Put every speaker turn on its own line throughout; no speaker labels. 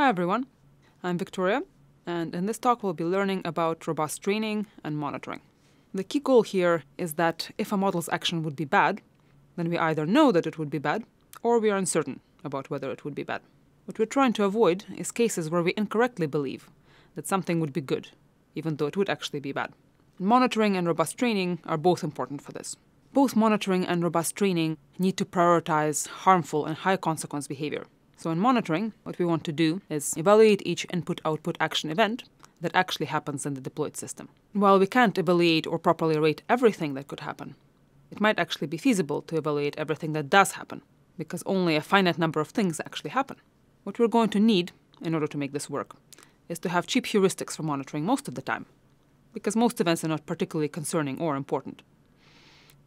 Hi everyone, I'm Victoria, and in this talk we'll be learning about robust training and monitoring. The key goal here is that if a model's action would be bad, then we either know that it would be bad, or we are uncertain about whether it would be bad. What we're trying to avoid is cases where we incorrectly believe that something would be good, even though it would actually be bad. Monitoring and robust training are both important for this. Both monitoring and robust training need to prioritize harmful and high consequence behavior. So in monitoring, what we want to do is evaluate each input-output action event that actually happens in the deployed system. While we can't evaluate or properly rate everything that could happen, it might actually be feasible to evaluate everything that does happen, because only a finite number of things actually happen. What we're going to need, in order to make this work, is to have cheap heuristics for monitoring most of the time, because most events are not particularly concerning or important.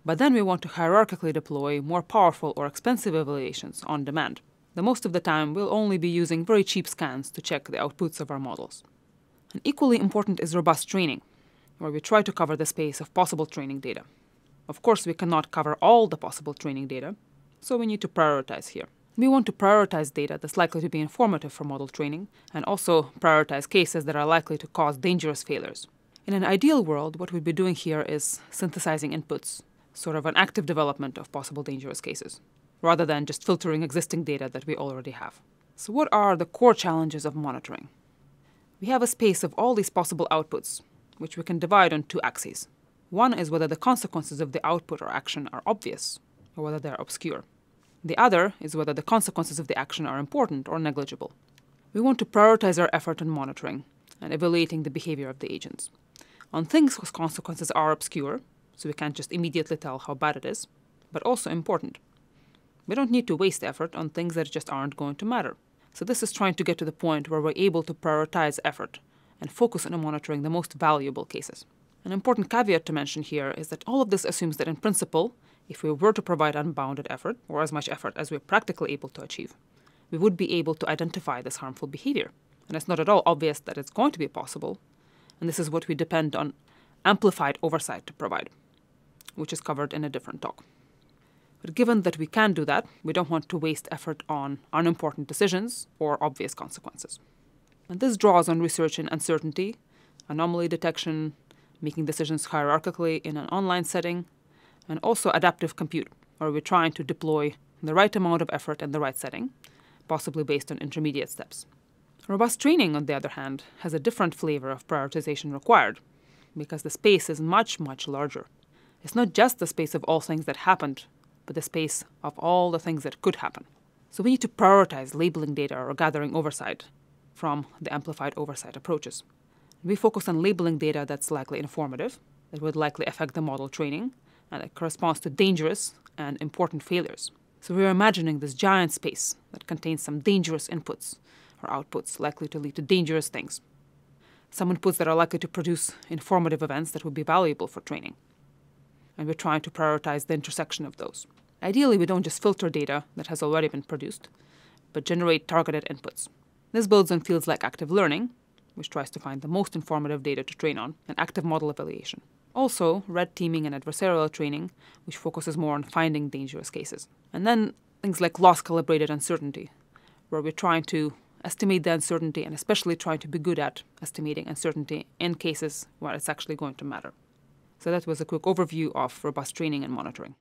But then we want to hierarchically deploy more powerful or expensive evaluations on demand the most of the time we'll only be using very cheap scans to check the outputs of our models. And equally important is robust training, where we try to cover the space of possible training data. Of course, we cannot cover all the possible training data, so we need to prioritize here. We want to prioritize data that's likely to be informative for model training, and also prioritize cases that are likely to cause dangerous failures. In an ideal world, what we'd be doing here is synthesizing inputs, sort of an active development of possible dangerous cases rather than just filtering existing data that we already have. So what are the core challenges of monitoring? We have a space of all these possible outputs, which we can divide on two axes. One is whether the consequences of the output or action are obvious, or whether they're obscure. The other is whether the consequences of the action are important or negligible. We want to prioritize our effort in monitoring and evaluating the behavior of the agents. On things whose consequences are obscure, so we can't just immediately tell how bad it is, but also important, we don't need to waste effort on things that just aren't going to matter. So this is trying to get to the point where we're able to prioritize effort and focus on monitoring the most valuable cases. An important caveat to mention here is that all of this assumes that in principle, if we were to provide unbounded effort, or as much effort as we're practically able to achieve, we would be able to identify this harmful behavior. And it's not at all obvious that it's going to be possible, and this is what we depend on amplified oversight to provide, which is covered in a different talk. But given that we can do that, we don't want to waste effort on unimportant decisions or obvious consequences. And this draws on research in uncertainty, anomaly detection, making decisions hierarchically in an online setting, and also adaptive compute, where we're trying to deploy the right amount of effort in the right setting, possibly based on intermediate steps. Robust training, on the other hand, has a different flavor of prioritization required, because the space is much, much larger. It's not just the space of all things that happened the space of all the things that could happen. So we need to prioritize labeling data or gathering oversight from the amplified oversight approaches. We focus on labeling data that's likely informative, that would likely affect the model training, and that corresponds to dangerous and important failures. So we're imagining this giant space that contains some dangerous inputs or outputs likely to lead to dangerous things. Some inputs that are likely to produce informative events that would be valuable for training and we're trying to prioritize the intersection of those. Ideally, we don't just filter data that has already been produced, but generate targeted inputs. This builds on fields like active learning, which tries to find the most informative data to train on, and active model evaluation. Also, red teaming and adversarial training, which focuses more on finding dangerous cases. And then things like loss calibrated uncertainty, where we're trying to estimate the uncertainty and especially trying to be good at estimating uncertainty in cases where it's actually going to matter. So that was a quick overview of robust training and monitoring.